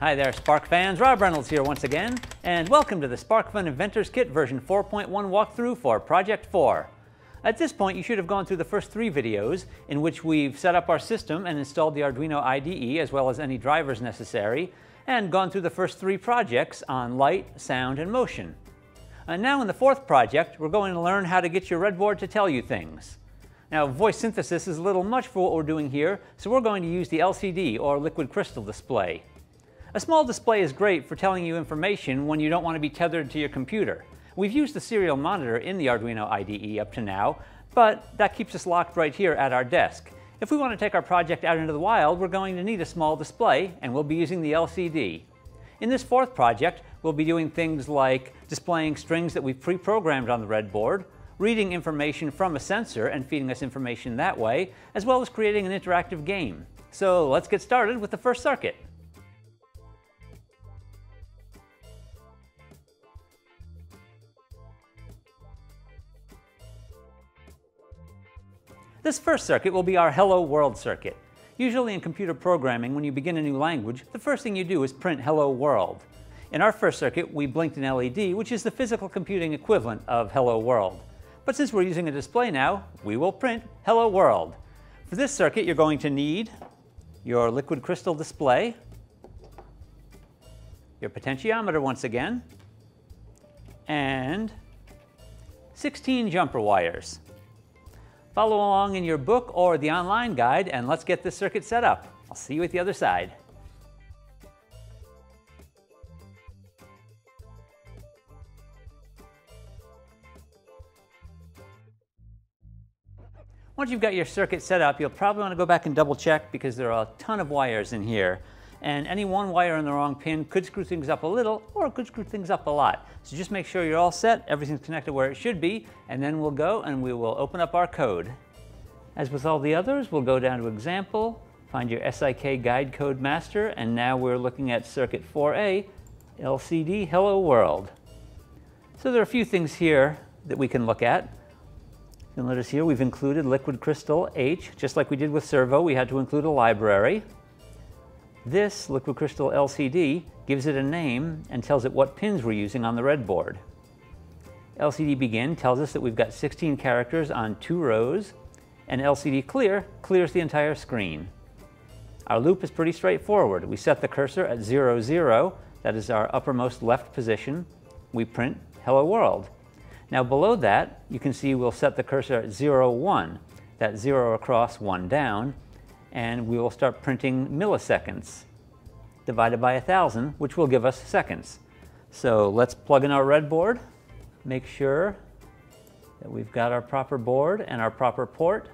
Hi there, Spark fans. Rob Reynolds here once again, and welcome to the SparkFun Inventors Kit version 4.1 walkthrough for Project 4. At this point, you should have gone through the first three videos in which we've set up our system and installed the Arduino IDE as well as any drivers necessary, and gone through the first three projects on light, sound, and motion. And now in the fourth project, we're going to learn how to get your Redboard to tell you things. Now, voice synthesis is a little much for what we're doing here, so we're going to use the LCD or liquid crystal display. A small display is great for telling you information when you don't want to be tethered to your computer. We've used the serial monitor in the Arduino IDE up to now, but that keeps us locked right here at our desk. If we want to take our project out into the wild, we're going to need a small display, and we'll be using the LCD. In this fourth project, we'll be doing things like displaying strings that we've pre-programmed on the breadboard, reading information from a sensor and feeding us information that way, as well as creating an interactive game. So let's get started with the first circuit. This first circuit will be our Hello World circuit. Usually in computer programming, when you begin a new language, the first thing you do is print Hello World. In our first circuit, we blinked an LED, which is the physical computing equivalent of Hello World. But since we're using a display now, we will print Hello World. For this circuit, you're going to need your liquid crystal display, your potentiometer once again, and 16 jumper wires. Follow along in your book or the online guide and let's get this circuit set up. I'll see you at the other side. Once you've got your circuit set up, you'll probably want to go back and double check because there are a ton of wires in here and any one wire in the wrong pin could screw things up a little or it could screw things up a lot. So just make sure you're all set, everything's connected where it should be, and then we'll go and we will open up our code. As with all the others, we'll go down to example, find your SIK guide code master, and now we're looking at circuit 4A, LCD Hello World. So there are a few things here that we can look at. You'll notice here we've included liquid crystal H, just like we did with servo, we had to include a library. This liquid crystal LCD gives it a name and tells it what pins we're using on the red board. LCD begin tells us that we've got 16 characters on two rows, and LCD clear clears the entire screen. Our loop is pretty straightforward. We set the cursor at 0, 0, that is our uppermost left position. We print hello world. Now below that, you can see we'll set the cursor at 0, 1, that 0 across, 1 down, and we will start printing milliseconds divided by 1,000, which will give us seconds. So let's plug in our breadboard, make sure that we've got our proper board and our proper port,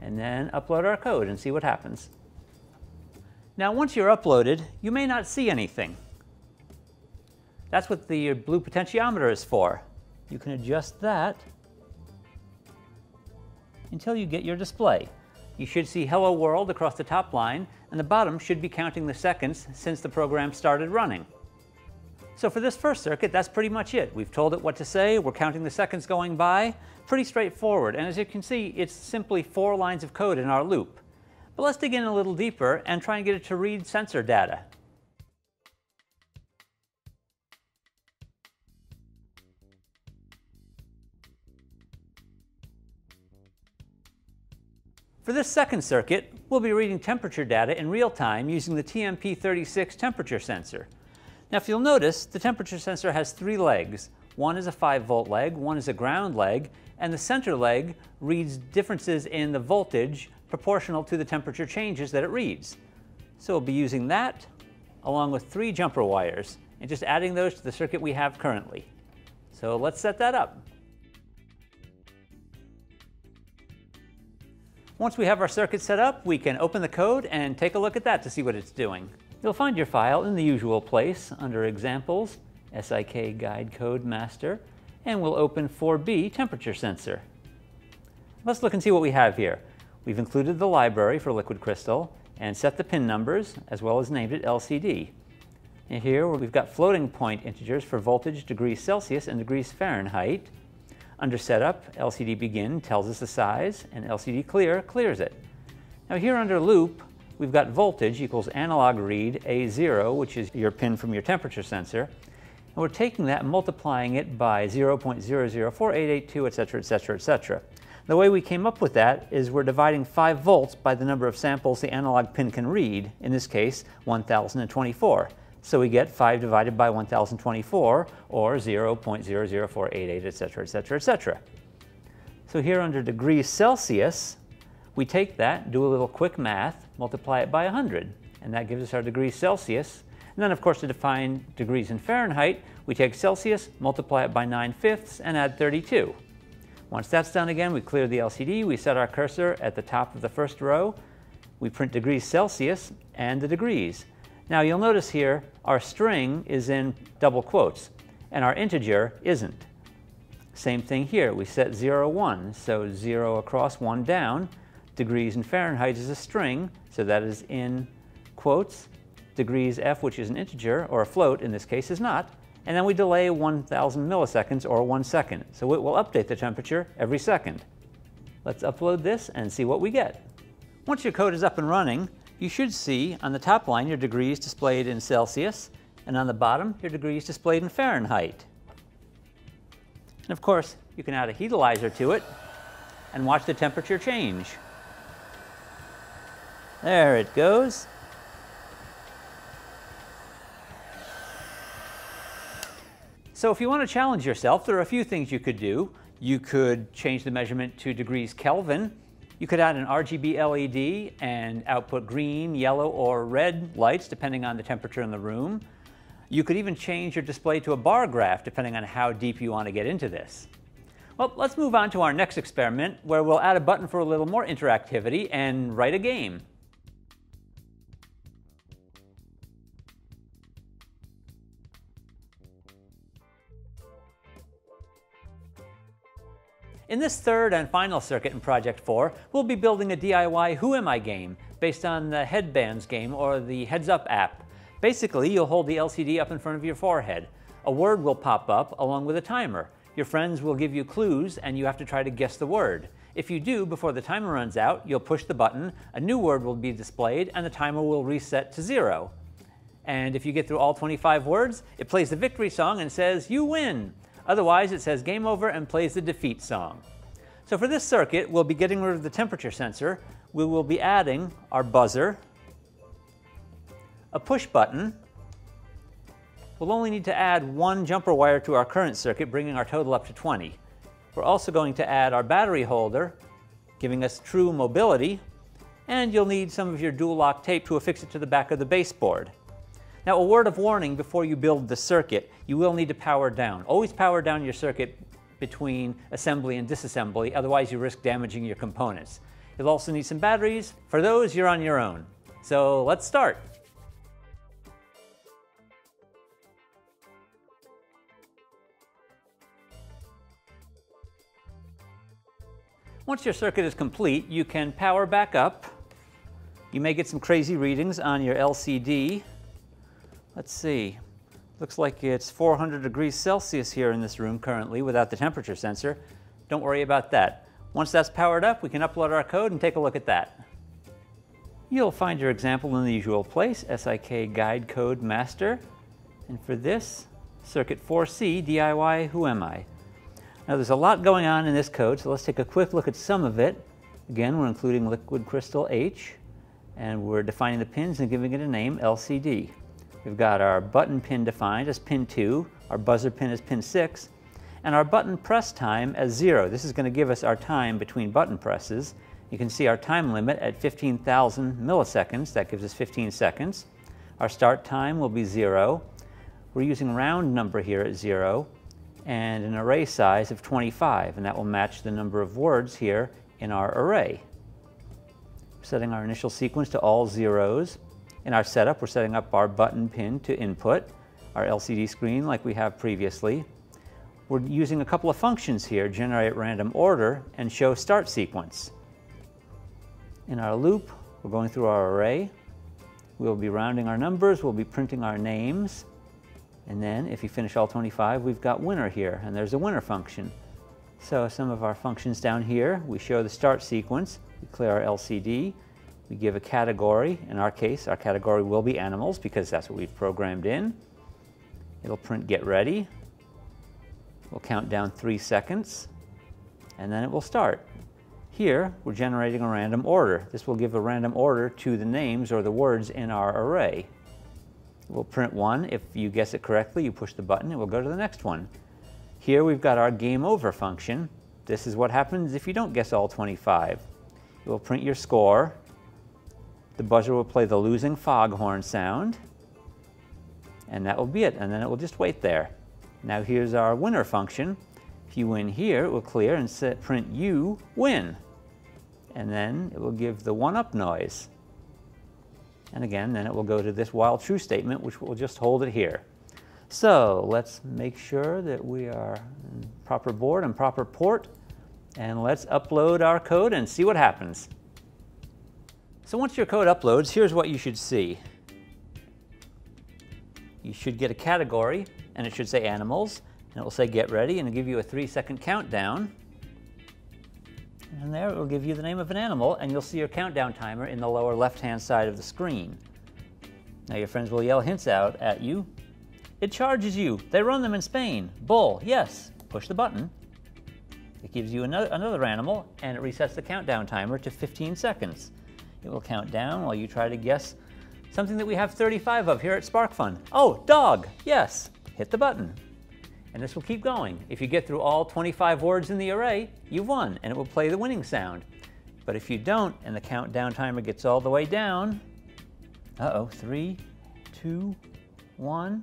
and then upload our code and see what happens. Now once you're uploaded, you may not see anything. That's what the blue potentiometer is for. You can adjust that until you get your display. You should see Hello World across the top line, and the bottom should be counting the seconds since the program started running. So for this first circuit, that's pretty much it. We've told it what to say, we're counting the seconds going by, pretty straightforward. And as you can see, it's simply four lines of code in our loop. But let's dig in a little deeper and try and get it to read sensor data. For this second circuit, we'll be reading temperature data in real time using the TMP36 temperature sensor. Now if you'll notice, the temperature sensor has three legs. One is a 5 volt leg, one is a ground leg, and the center leg reads differences in the voltage proportional to the temperature changes that it reads. So we'll be using that along with three jumper wires and just adding those to the circuit we have currently. So let's set that up. Once we have our circuit set up, we can open the code and take a look at that to see what it's doing. You'll find your file in the usual place under Examples, SIK Guide Code Master, and we'll open 4B Temperature Sensor. Let's look and see what we have here. We've included the library for liquid crystal and set the pin numbers as well as named it LCD. And here we've got floating point integers for voltage, degrees Celsius, and degrees Fahrenheit. Under setup, LCD begin tells us the size, and LCD clear clears it. Now here under loop, we've got voltage equals analog read A0, which is your pin from your temperature sensor. And we're taking that and multiplying it by 0.004882, et cetera, et cetera, et cetera. The way we came up with that is we're dividing 5 volts by the number of samples the analog pin can read, in this case 1024. So we get 5 divided by 1024, or 0.00488, et cetera, et cetera, et cetera. So here under degrees Celsius, we take that, do a little quick math, multiply it by 100, and that gives us our degrees Celsius. And then, of course, to define degrees in Fahrenheit, we take Celsius, multiply it by 9 fifths, and add 32. Once that's done again, we clear the LCD, we set our cursor at the top of the first row, we print degrees Celsius and the degrees. Now you'll notice here our string is in double quotes and our integer isn't. Same thing here, we set 0, 1, so 0 across, 1 down. Degrees in Fahrenheit is a string, so that is in quotes. Degrees F, which is an integer, or a float in this case, is not and then we delay 1,000 milliseconds or one second. So it will update the temperature every second. Let's upload this and see what we get. Once your code is up and running, you should see on the top line your degrees displayed in Celsius, and on the bottom your degrees displayed in Fahrenheit. And of course, you can add a heatalizer to it and watch the temperature change. There it goes. So if you want to challenge yourself, there are a few things you could do. You could change the measurement to degrees Kelvin. You could add an RGB LED and output green, yellow, or red lights depending on the temperature in the room. You could even change your display to a bar graph depending on how deep you want to get into this. Well, let's move on to our next experiment where we'll add a button for a little more interactivity and write a game. In this third and final circuit in Project 4, we'll be building a DIY Who Am I game based on the Headbands game or the Heads Up app. Basically, you'll hold the LCD up in front of your forehead. A word will pop up along with a timer. Your friends will give you clues and you have to try to guess the word. If you do, before the timer runs out, you'll push the button, a new word will be displayed, and the timer will reset to zero. And if you get through all 25 words, it plays the victory song and says, You win! Otherwise, it says game over and plays the defeat song. So for this circuit, we'll be getting rid of the temperature sensor. We will be adding our buzzer, a push button. We'll only need to add one jumper wire to our current circuit, bringing our total up to 20. We're also going to add our battery holder, giving us true mobility, and you'll need some of your dual lock tape to affix it to the back of the baseboard. Now, a word of warning before you build the circuit, you will need to power down. Always power down your circuit between assembly and disassembly, otherwise you risk damaging your components. You'll also need some batteries. For those, you're on your own. So let's start. Once your circuit is complete, you can power back up. You may get some crazy readings on your LCD. Let's see. Looks like it's 400 degrees Celsius here in this room currently without the temperature sensor. Don't worry about that. Once that's powered up, we can upload our code and take a look at that. You'll find your example in the usual place, SIK Guide Code Master. And for this, Circuit 4C DIY Who Am I? Now there's a lot going on in this code, so let's take a quick look at some of it. Again, we're including liquid crystal H, and we're defining the pins and giving it a name, LCD. We've got our button pin defined as pin 2, our buzzer pin as pin 6, and our button press time as 0. This is going to give us our time between button presses. You can see our time limit at 15,000 milliseconds. That gives us 15 seconds. Our start time will be 0. We're using round number here at 0 and an array size of 25, and that will match the number of words here in our array. Setting our initial sequence to all zeros. In our setup, we're setting up our button pin to input, our LCD screen like we have previously. We're using a couple of functions here, generate random order and show start sequence. In our loop, we're going through our array. We'll be rounding our numbers, we'll be printing our names, and then if you finish all 25, we've got winner here, and there's a winner function. So some of our functions down here, we show the start sequence, we clear our LCD, We give a category. In our case, our category will be animals because that's what we've programmed in. It'll print get ready. We'll count down three seconds, and then it will start. Here, we're generating a random order. This will give a random order to the names or the words in our array. We'll print one. If you guess it correctly, you push the button, it will go to the next one. Here we've got our game over function. This is what happens if you don't guess all 25. It will print your score. The buzzer will play the losing foghorn sound. And that will be it, and then it will just wait there. Now here's our winner function. If you win here, it will clear and set, print you win. And then it will give the one up noise. And again, then it will go to this while true statement, which will just hold it here. So let's make sure that we are proper board and proper port. And let's upload our code and see what happens. So once your code uploads, here's what you should see. You should get a category, and it should say animals, and it will say get ready, and it'll give you a three second countdown. And there it will give you the name of an animal, and you'll see your countdown timer in the lower left-hand side of the screen. Now your friends will yell hints out at you. It charges you. They run them in Spain. Bull, yes. Push the button. It gives you another, another animal, and it resets the countdown timer to 15 seconds. It will count down while you try to guess something that we have 35 of here at SparkFun. Oh, dog, yes. Hit the button and this will keep going. If you get through all 25 words in the array, you've won, and it will play the winning sound. But if you don't, and the countdown timer gets all the way down, uh-oh, three, two, one.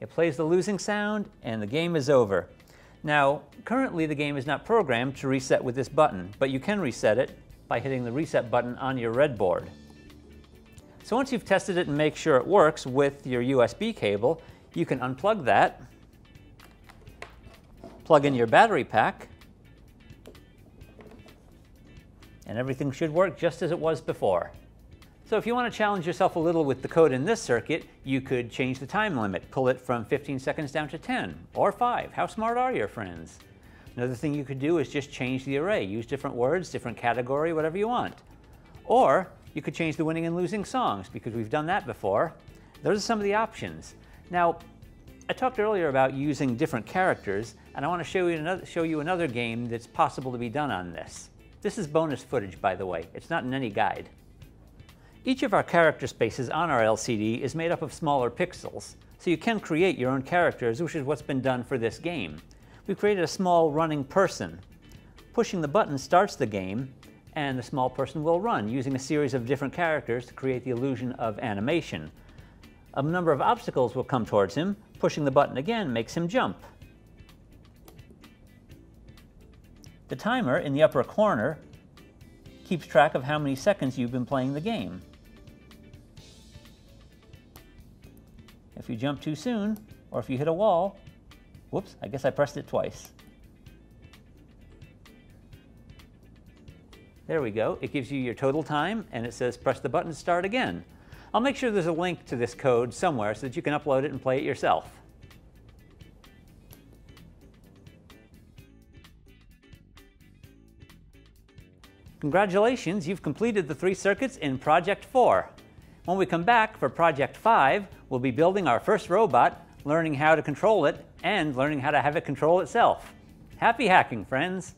It plays the losing sound, and the game is over. Now, currently the game is not programmed to reset with this button, but you can reset it by hitting the reset button on your red board. So once you've tested it and make sure it works with your USB cable, you can unplug that, plug in your battery pack, and everything should work just as it was before. So if you want to challenge yourself a little with the code in this circuit, you could change the time limit, pull it from 15 seconds down to 10 or 5. How smart are your friends? Another thing you could do is just change the array. Use different words, different category, whatever you want. Or you could change the winning and losing songs because we've done that before. Those are some of the options. Now, I talked earlier about using different characters, and I want to show you, another, show you another game that's possible to be done on this. This is bonus footage, by the way. It's not in any guide. Each of our character spaces on our LCD is made up of smaller pixels, so you can create your own characters, which is what's been done for this game. We've created a small running person. Pushing the button starts the game, and the small person will run using a series of different characters to create the illusion of animation. A number of obstacles will come towards him. Pushing the button again makes him jump. The timer in the upper corner keeps track of how many seconds you've been playing the game. If you jump too soon, or if you hit a wall, whoops, I guess I pressed it twice. There we go. It gives you your total time and it says press the button to start again. I'll make sure there's a link to this code somewhere so that you can upload it and play it yourself. Congratulations, you've completed the three circuits in Project 4. When we come back for Project 5, we'll be building our first robot, learning how to control it, and learning how to have it control itself. Happy hacking, friends!